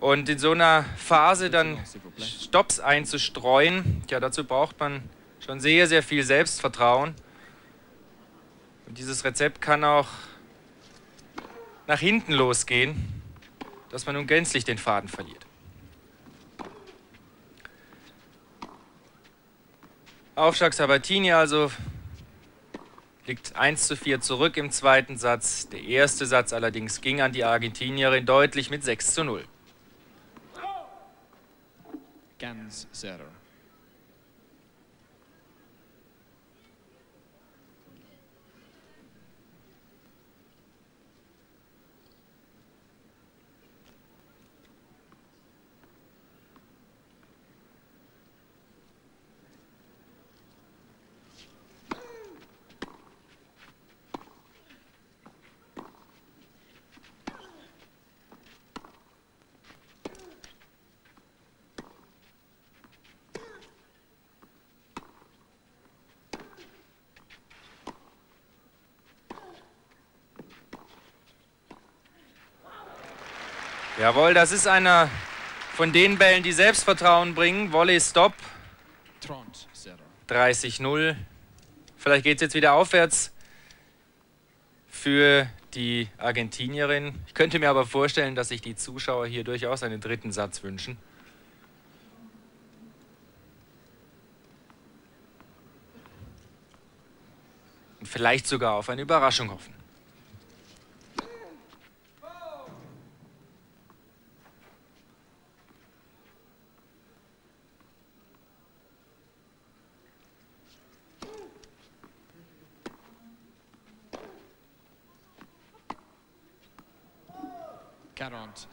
Und in so einer Phase dann Stops einzustreuen, ja, dazu braucht man schon sehr, sehr viel Selbstvertrauen. Und dieses Rezept kann auch nach hinten losgehen, dass man nun gänzlich den Faden verliert. Aufschlag Sabatini also liegt 1 zu 4 zurück im zweiten Satz. Der erste Satz allerdings ging an die Argentinierin deutlich mit 6 zu 0. Ganz Serra. Jawohl, das ist einer von den Bällen, die Selbstvertrauen bringen. Volley Stop. 30-0. Vielleicht geht es jetzt wieder aufwärts für die Argentinierin. Ich könnte mir aber vorstellen, dass sich die Zuschauer hier durchaus einen dritten Satz wünschen. Und vielleicht sogar auf eine Überraschung hoffen.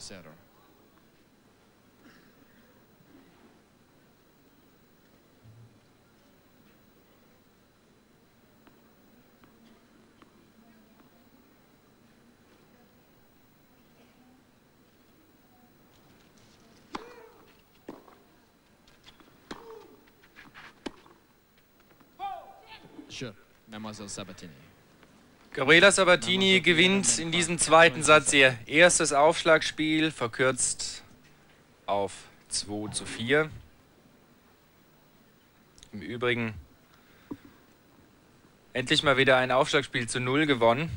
Zero. Sure, Mademoiselle Sabatini. Gabriela Sabatini gewinnt in diesem zweiten Satz ihr erstes Aufschlagspiel, verkürzt auf 2 zu 4. Im Übrigen endlich mal wieder ein Aufschlagspiel zu 0 gewonnen.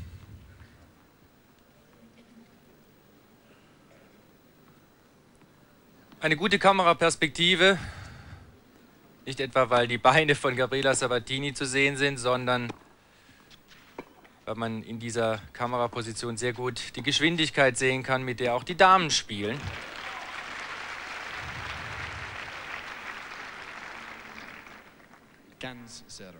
Eine gute Kameraperspektive. Nicht etwa, weil die Beine von Gabriela Sabatini zu sehen sind, sondern weil man in dieser Kameraposition sehr gut die Geschwindigkeit sehen kann, mit der auch die Damen spielen. Ganz sehr.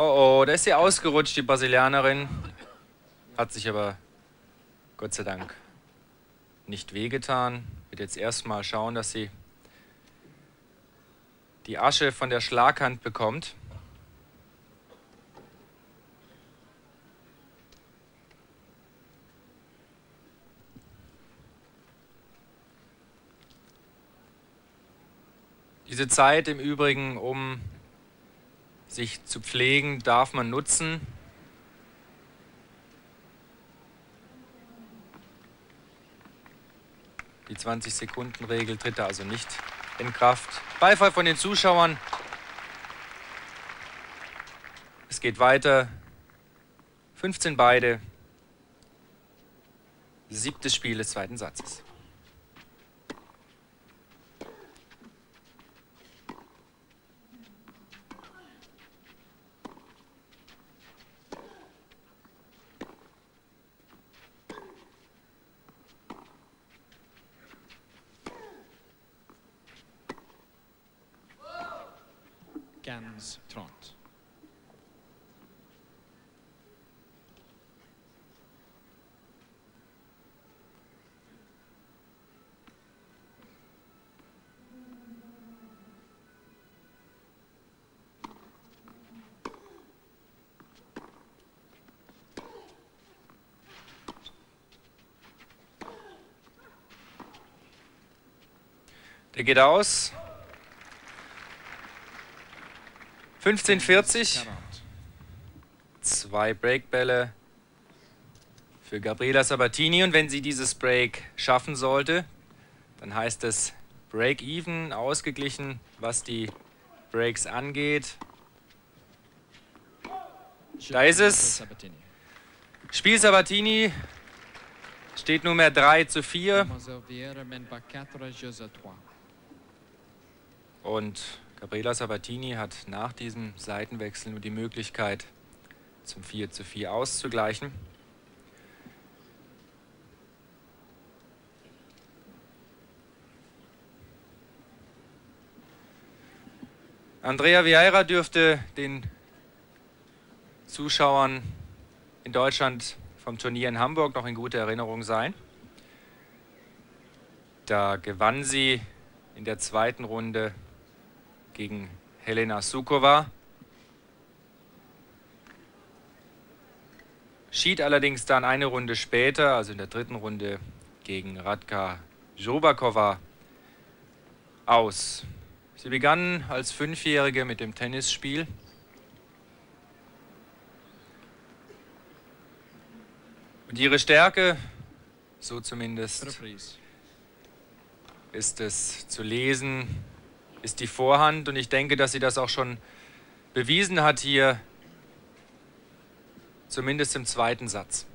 Oh oh, da ist sie ausgerutscht, die Brasilianerin. Hat sich aber Gott sei Dank nicht wehgetan. Wird jetzt erstmal schauen, dass sie die Asche von der Schlaghand bekommt. Diese Zeit im Übrigen, um sich zu pflegen, darf man nutzen. Die 20-Sekunden-Regel tritt da also nicht in Kraft. Beifall von den Zuschauern. Es geht weiter. 15 beide. Siebtes Spiel des zweiten Satzes. Der geht aus. 15:40. Zwei Breakbälle für Gabriela Sabatini. Und wenn sie dieses Break schaffen sollte, dann heißt es Break-Even, ausgeglichen, was die Breaks angeht. Da ist es. Spiel Sabatini steht nunmehr 3 zu 4. Und Gabriela Sabatini hat nach diesem Seitenwechsel nur die Möglichkeit, zum 4 zu 4 auszugleichen. Andrea Vieira dürfte den Zuschauern in Deutschland vom Turnier in Hamburg noch in guter Erinnerung sein. Da gewann sie in der zweiten Runde gegen Helena Sukova. Schied allerdings dann eine Runde später, also in der dritten Runde, gegen Radka Jobakova aus. Sie begann als Fünfjährige mit dem Tennisspiel. Und ihre Stärke, so zumindest, ist es zu lesen, ist die Vorhand. Und ich denke, dass sie das auch schon bewiesen hat hier, zumindest im zweiten Satz.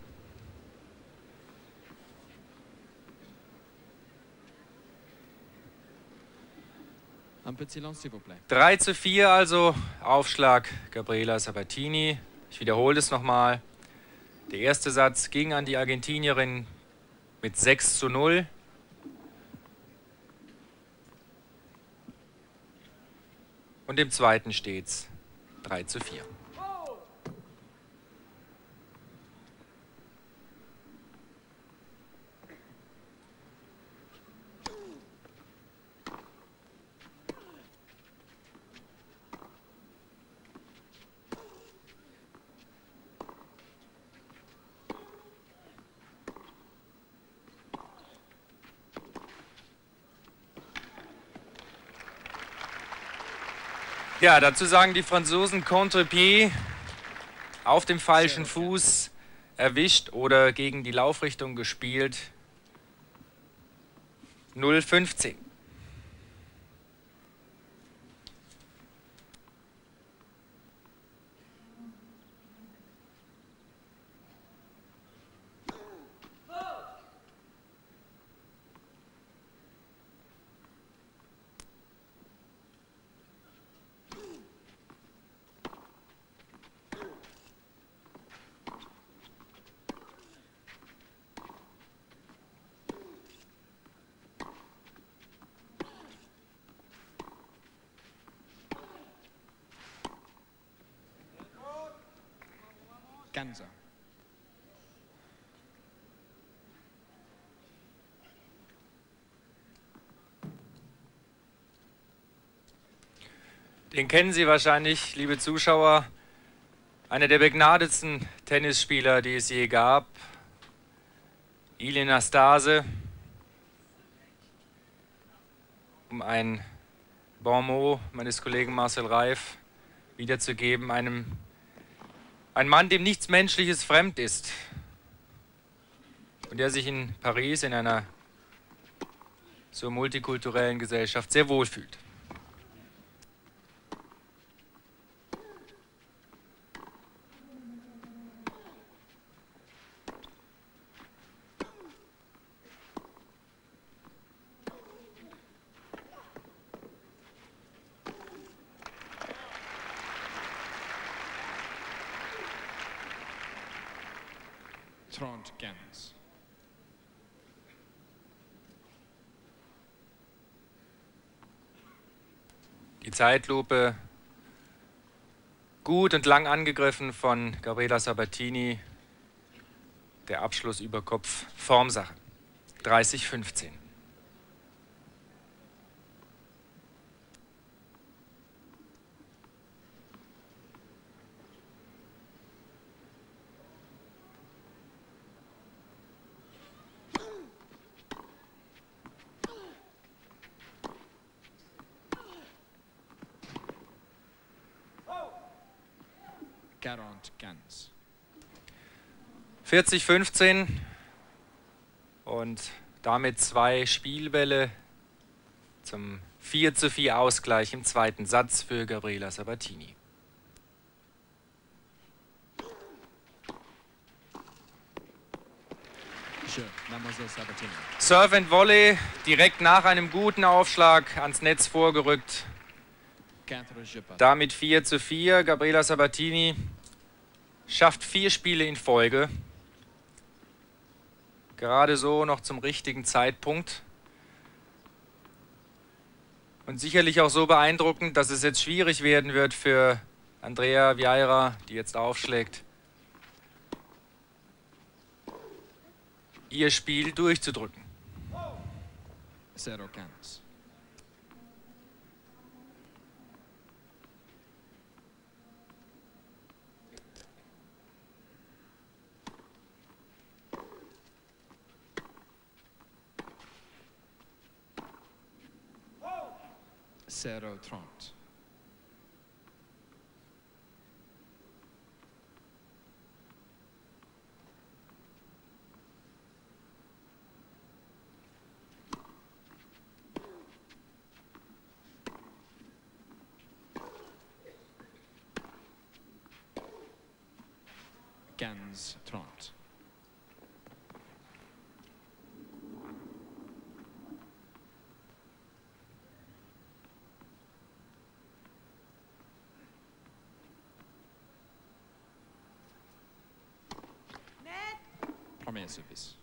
Un petit lance, s'il vous plaît. 3 zu 4 also, Aufschlag Gabriela Sabatini. Ich wiederhole es nochmal. Der erste Satz ging an die Argentinierin mit 6 zu 0. Und im zweiten steht es 3 zu 4. Ja, dazu sagen die Franzosen Contre-Pied auf dem falschen Fuß erwischt oder gegen die Laufrichtung gespielt. 0,15. Den kennen Sie wahrscheinlich, liebe Zuschauer. Einer der begnadetsten Tennisspieler, die es je gab. Ilina Stase. Um ein Bon mot meines Kollegen Marcel Reif wiederzugeben, einem ein Mann, dem nichts Menschliches fremd ist und der sich in Paris in einer so multikulturellen Gesellschaft sehr wohl fühlt. Die Zeitlupe gut und lang angegriffen von Gabriela Sabatini. Der Abschluss über Kopf Formsache. 30-15. 40, 15 und damit zwei Spielbälle zum 4 zu 4 Ausgleich im zweiten Satz für Gabriela Sabatini. Serve and Volley direkt nach einem guten Aufschlag ans Netz vorgerückt. Damit 4 zu 4. Gabriela Sabatini schafft vier Spiele in Folge. Gerade so noch zum richtigen Zeitpunkt. Und sicherlich auch so beeindruckend, dass es jetzt schwierig werden wird für Andrea Vieira, die jetzt aufschlägt, ihr Spiel durchzudrücken. Zero counts. Zero trente. Gans 30. Premier service.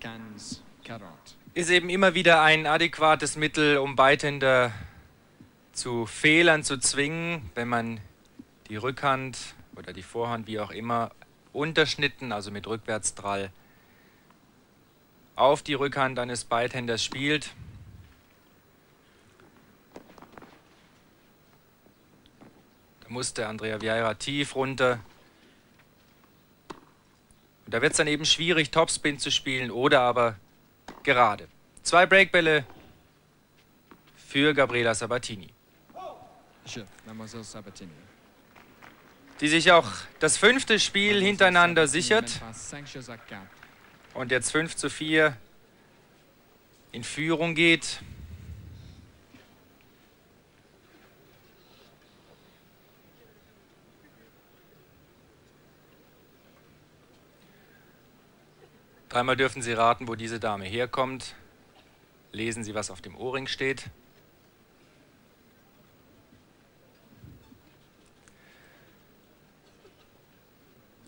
Gans 40 ist eben immer wieder ein adäquates Mittel, um Beitender zu Fehlern zu zwingen, wenn man die Rückhand oder die Vorhand, wie auch immer, unterschnitten, also mit Rückwärtsdrall, auf die Rückhand eines Beithänders spielt. Da musste Andrea Vieira tief runter. Und da wird es dann eben schwierig, Topspin zu spielen oder aber gerade. Zwei Breakbälle für Gabriela Sabatini. Die sich auch das fünfte Spiel hintereinander sichert. Und jetzt 5 zu 4 in Führung geht. Dreimal dürfen Sie raten, wo diese Dame herkommt. Lesen Sie, was auf dem Ohrring steht.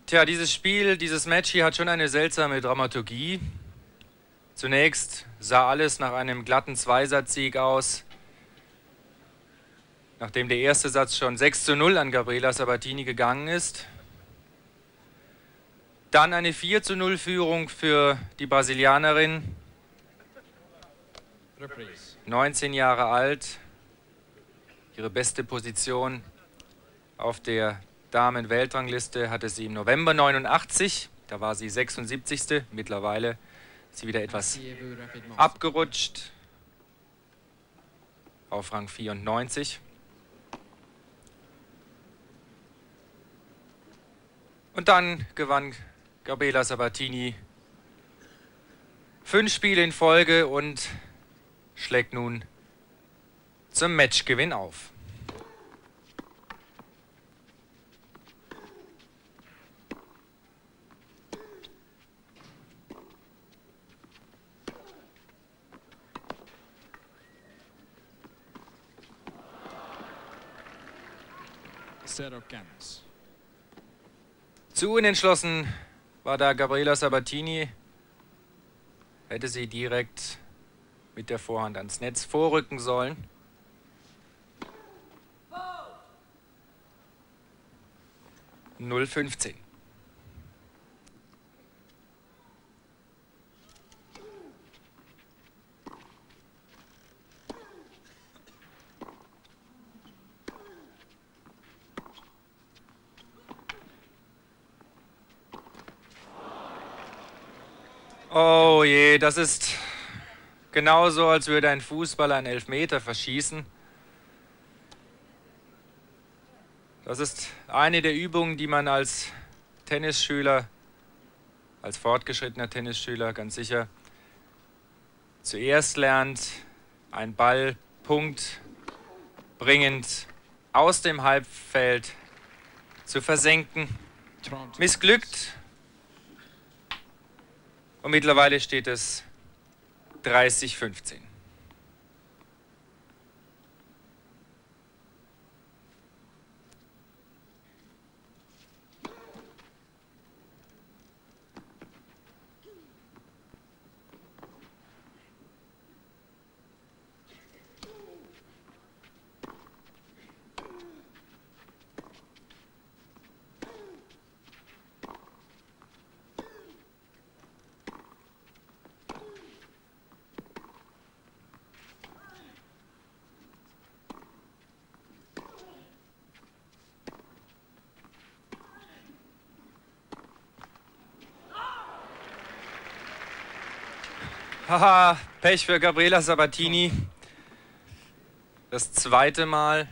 Tja, dieses Spiel, dieses Match hier hat schon eine seltsame Dramaturgie. Zunächst sah alles nach einem glatten Zweisatzsieg aus. Nachdem der erste Satz schon 6 zu 0 an Gabriela Sabatini gegangen ist, dann eine 4 zu 0 Führung für die Brasilianerin. 19 Jahre alt. Ihre beste Position auf der Damen-Weltrangliste hatte sie im November 89. Da war sie 76. Mittlerweile ist sie wieder etwas abgerutscht auf Rang 94. Und dann gewann Gabriela Sabatini fünf Spiele in Folge und schlägt nun zum Matchgewinn auf. Zu unentschlossen war da Gabriela Sabatini. Hätte sie direkt mit der Vorhand ans Netz vorrücken sollen. Null fünfzehn. Oh je, das ist genauso, als würde ein Fußballer einen Elfmeter verschießen. Das ist eine der Übungen, die man als Tennisschüler, als fortgeschrittener Tennisschüler ganz sicher zuerst lernt, ein Ball punktbringend aus dem Halbfeld zu versenken. Missglückt. Und mittlerweile steht es 30-15. Haha, Pech für Gabriela Sabatini. Das zweite Mal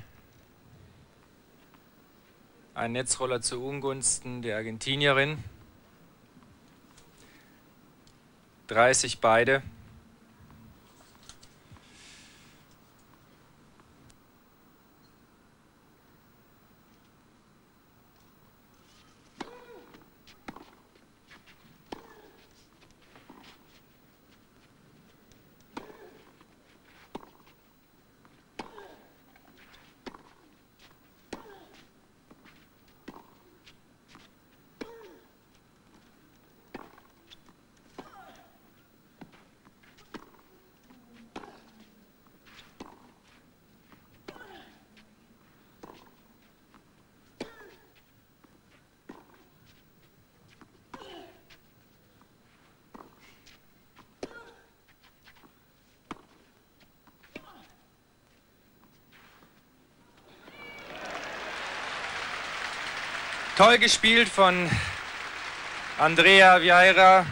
ein Netzroller zu Ungunsten der Argentinierin. 30 beide. Toll gespielt von Andrea Vieira.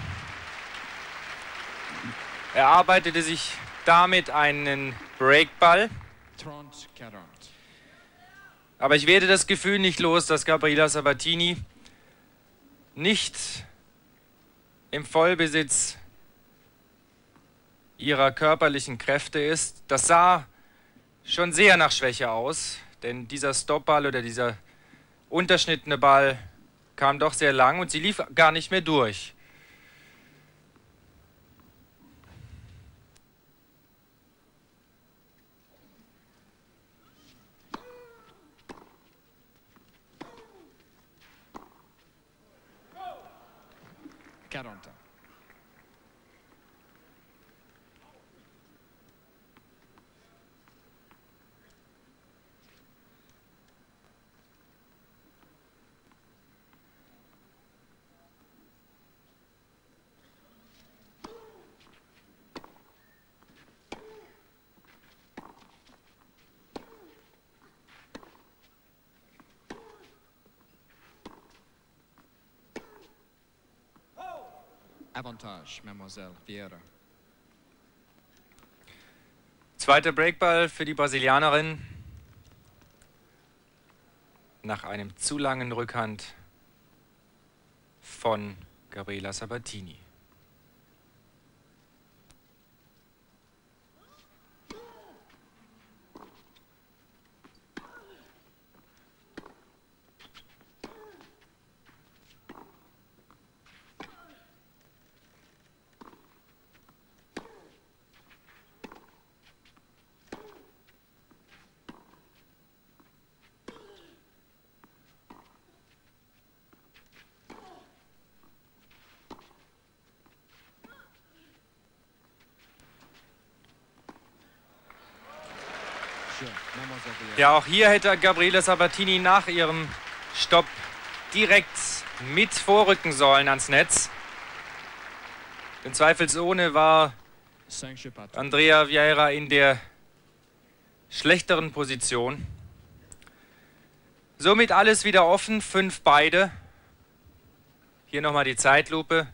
Er arbeitete sich damit einen Breakball. Aber ich werde das Gefühl nicht los, dass Gabriela Sabatini nicht im Vollbesitz ihrer körperlichen Kräfte ist. Das sah schon sehr nach Schwäche aus, denn dieser Stopball oder dieser unterschnittene Ball kam doch sehr lang und sie lief gar nicht mehr durch. Avantage, Mademoiselle Vieira. Zweiter Breakball für die Brasilianerin. Nach einem zu langen Rückhand von Gabriela Sabatini. Ja, auch hier hätte Gabriele Sabatini nach ihrem Stopp direkt mit vorrücken sollen ans Netz. Denn zweifelsohne war Andrea Vieira in der schlechteren Position. Somit alles wieder offen, fünf beide. Hier nochmal die Zeitlupe.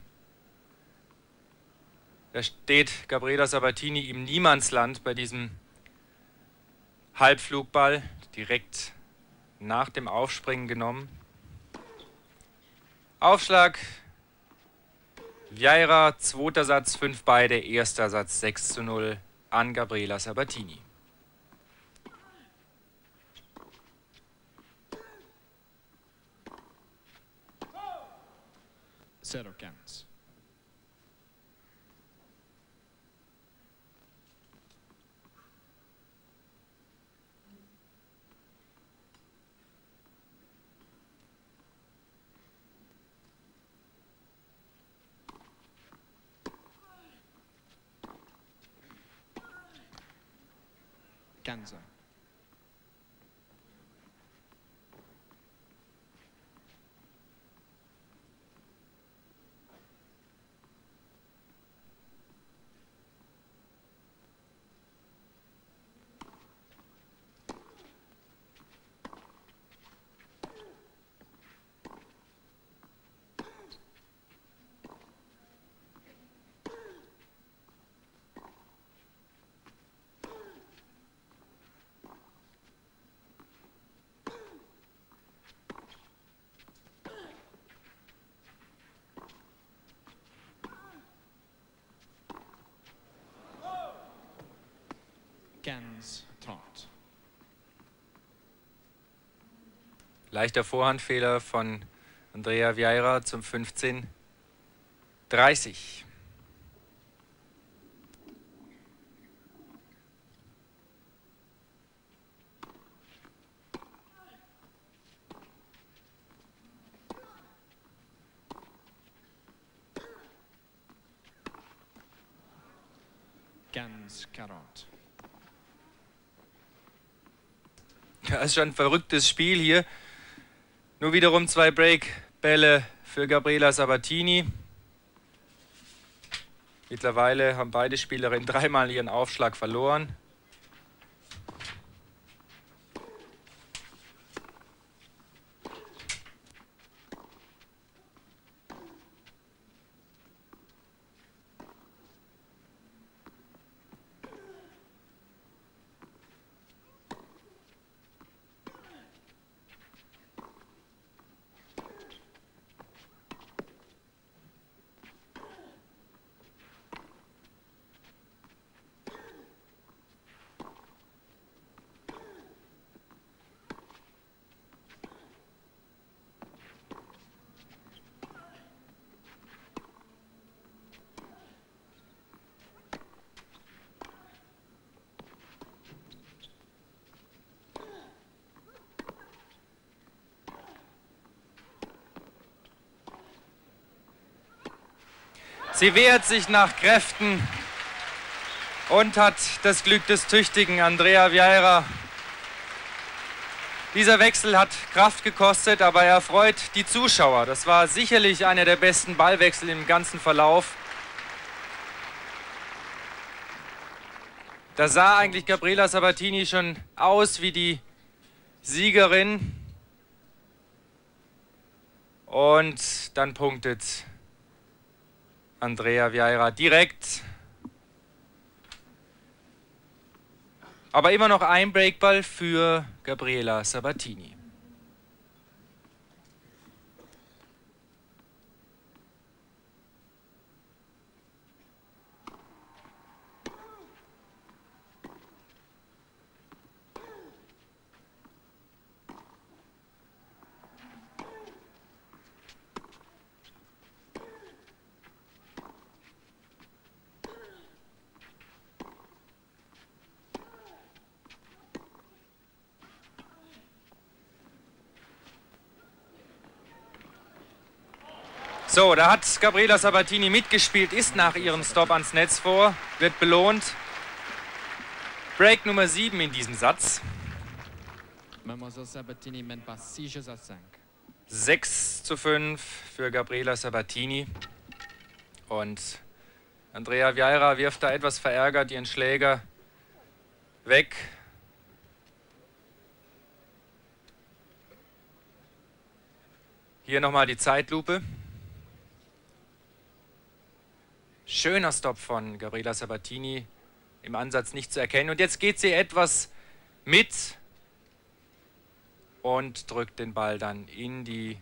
Da steht Gabriela Sabatini im Niemandsland bei diesem Halbflugball direkt nach dem Aufspringen genommen. Aufschlag. Vieira, zweiter Satz, 5 beide, erster Satz 6 zu 0 an Gabriela Sabatini. Zero counts. Ganza. Gans Trot. Leichter Vorhandfehler von Andrea Vieira zum 15. 30. Gans Karot. Das ist schon ein verrücktes Spiel hier. Nur wiederum zwei Breakbälle für Gabriela Sabatini. Mittlerweile haben beide Spielerinnen dreimal ihren Aufschlag verloren. Sie wehrt sich nach Kräften und hat das Glück des tüchtigen Andrea Vieira. Dieser Wechsel hat Kraft gekostet, aber er freut die Zuschauer. Das war sicherlich einer der besten Ballwechsel im ganzen Verlauf. Da sah eigentlich Gabriela Sabatini schon aus wie die Siegerin. Und dann punktet Andrea Vieira direkt. Aber immer noch ein Breakball für Gabriela Sabatini. So, da hat Gabriela Sabatini mitgespielt, ist nach ihrem Stop ans Netz vor, wird belohnt. Break Nummer 7 in diesem Satz. Mademoiselle Sabatini mène par 6 jeux à 5. 6 zu 5 für Gabriela Sabatini. Und Andrea Vieira wirft da etwas verärgert ihren Schläger weg. Hier nochmal die Zeitlupe. Schöner Stop von Gabriela Sabatini. Im Ansatz nicht zu erkennen. Und jetzt geht sie etwas mit und drückt den Ball dann in die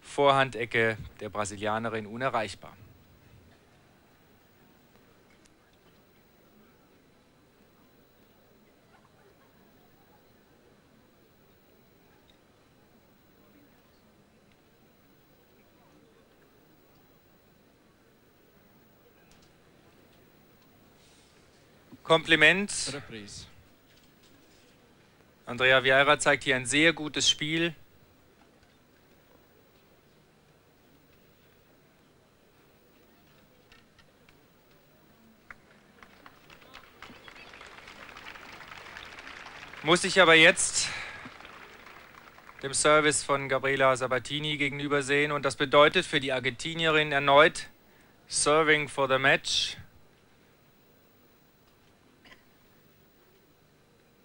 Vorhandecke der Brasilianerin unerreichbar. Kompliment. Andrea Vieira zeigt hier ein sehr gutes Spiel. Muss ich aber jetzt dem Service von Gabriela Sabatini gegenüber sehen und das bedeutet für die Argentinierin erneut Serving for the Match.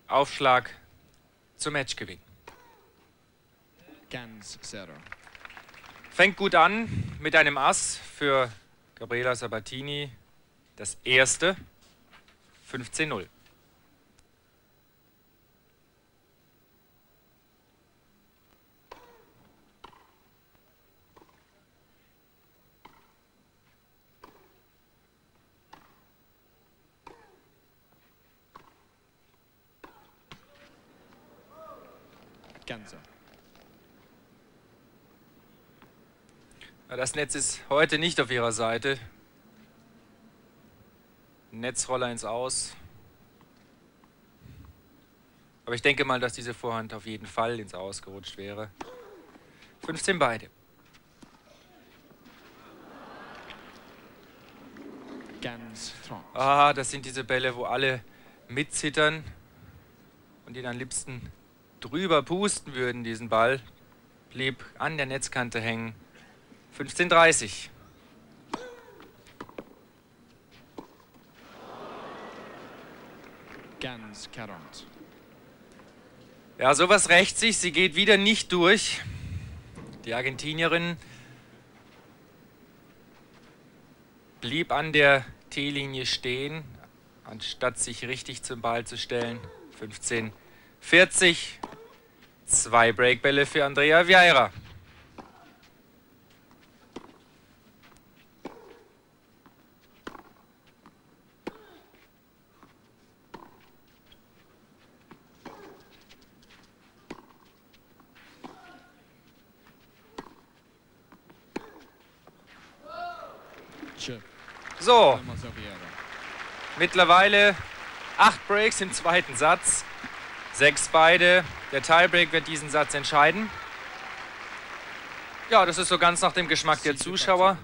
Aufschlag zum Matchgewinn. Ganz zero. Fängt gut an mit einem Ass für Gabriela Sabatini. Das erste 15-0. Ganze. Ja, Das Netz ist heute nicht auf ihrer Seite. Netzroller ins Aus. Aber ich denke mal, dass diese Vorhand auf jeden Fall ins Aus gerutscht wäre. 15 beide. Ganz. Ah, das sind diese Bälle, wo alle mitzittern und ihn am liebsten drüber pusten würden, diesen Ball. Blieb an der Netzkante hängen. 15:30. Ganz karant. Ja, sowas rächt sich. Sie geht wieder nicht durch. Die Argentinierin blieb an der T-Linie stehen, anstatt sich richtig zum Ball zu stellen. 15, 40. Zwei Breakbälle für Andrea Vieira. So, mittlerweile acht Breaks im zweiten Satz. Sechs beide. Der Tiebreak wird diesen Satz entscheiden. Ja, das ist so ganz nach dem Geschmack der Zuschauer.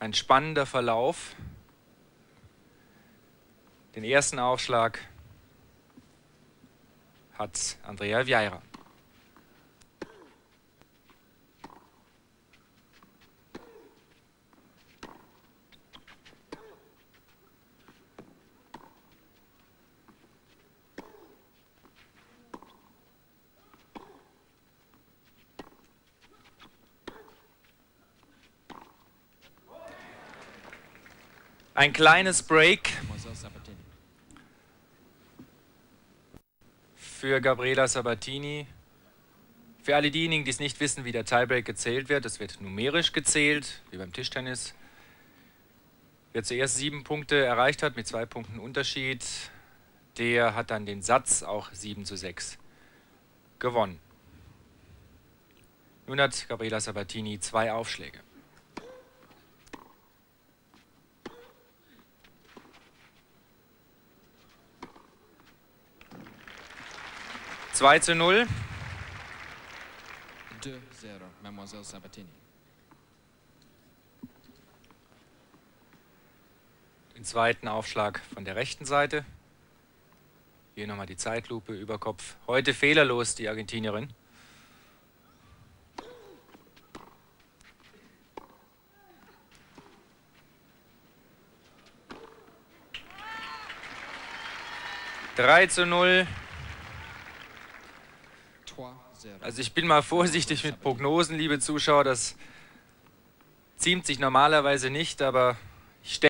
Ein spannender Verlauf. Den ersten Aufschlag hat Andrea Vieira. Ein kleines Break für Gabriela Sabatini. Für alle diejenigen, die es nicht wissen, wie der Tiebreak gezählt wird, es wird numerisch gezählt, wie beim Tischtennis. Wer zuerst sieben Punkte erreicht hat, mit zwei Punkten Unterschied, der hat dann den Satz auch 7 zu 6 gewonnen. Nun hat Gabriela Sabatini zwei Aufschläge. Zwei zu 0. 2-0. Mademoiselle Sabatini. Den zweiten Aufschlag von der rechten Seite. Hier nochmal die Zeitlupe über Kopf. Heute fehlerlos die Argentinierin. Drei zu 0. Also ich bin mal vorsichtig mit Prognosen, liebe Zuschauer. Das ziemt sich normalerweise nicht, aber ich stelle